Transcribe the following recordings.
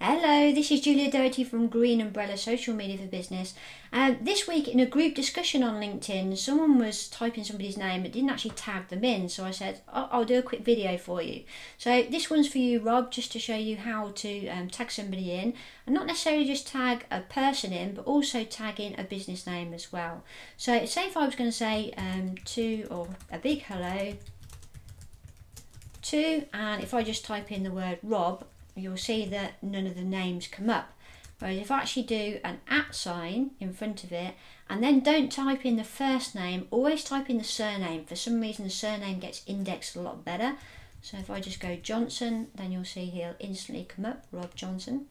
Hello, this is Julia Doherty from Green Umbrella Social Media for Business. Um, this week, in a group discussion on LinkedIn, someone was typing somebody's name but didn't actually tag them in. So I said, I'll, I'll do a quick video for you. So this one's for you, Rob, just to show you how to um, tag somebody in. And not necessarily just tag a person in, but also tag in a business name as well. So say if I was going to say um, to, or a big hello, to, and if I just type in the word Rob, you'll see that none of the names come up. Whereas if I actually do an at sign in front of it and then don't type in the first name, always type in the surname. For some reason the surname gets indexed a lot better. So if I just go Johnson, then you'll see he'll instantly come up, Rob Johnson.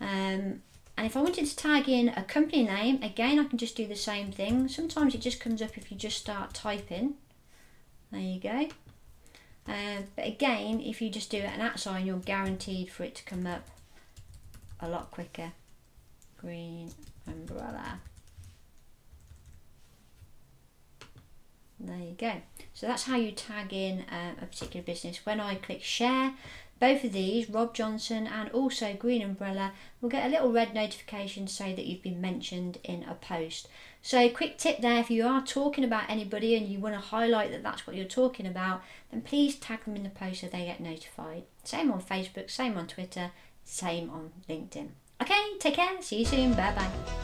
Um, and if I wanted to tag in a company name, again I can just do the same thing. Sometimes it just comes up if you just start typing. There you go. Uh, but again, if you just do an at sign, you're guaranteed for it to come up a lot quicker. Green umbrella. There you go. So that's how you tag in uh, a particular business. When I click share, both of these, Rob Johnson and also Green Umbrella, will get a little red notification to say that you've been mentioned in a post. So quick tip there, if you are talking about anybody and you want to highlight that that's what you're talking about, then please tag them in the post so they get notified. Same on Facebook, same on Twitter, same on LinkedIn. Okay, take care, see you soon, bye bye.